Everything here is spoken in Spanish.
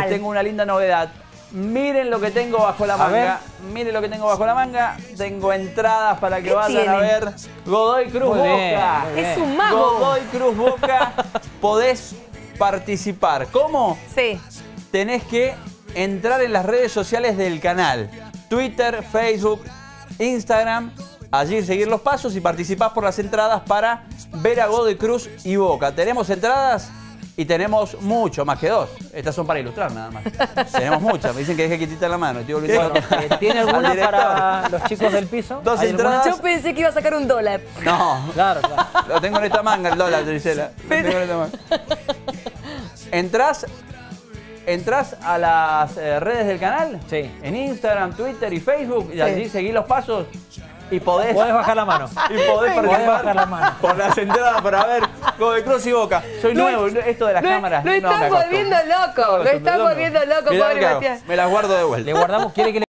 ¿Cuál? tengo una linda novedad. Miren lo que tengo bajo la manga. Miren lo que tengo bajo la manga. Tengo entradas para que ¿Qué vayan tiene? a ver Godoy Cruz Muy Boca. bien. Es un mago. Godoy Cruz Boca. Podés participar. ¿Cómo? Sí. tenés que entrar en las redes sociales del canal. Twitter, Facebook, Instagram. Allí seguir los pasos y participás por las entradas para ver a Godoy Cruz y Boca. Tenemos entradas y tenemos mucho, más que dos. Estas son para ilustrar nada más. tenemos muchas. Me dicen que deje quietita la mano. Bueno, eh, ¿Tiene Al alguna para los chicos del piso? Dos entradas. Yo pensé que iba a sacar un dólar. No, Claro, claro. Lo tengo en esta manga, el dólar, Gisela. Lo tengo en esta manga. Entrás, entrás a las eh, redes del canal. Sí. En Instagram, Twitter y Facebook. Y allí seguís los pasos y podés, Podés bajar la mano. y podés bajar la participar mano. por las entradas para ver Godoy Cruz y Boca. Soy Lo- nuevo, esto de las lo- cámaras. lo no acostumbro. volviendo loco, lo acostumbro. volviendo loco, pobre Matías. Me las guardo de vuelta. Le guardamos, quiere que le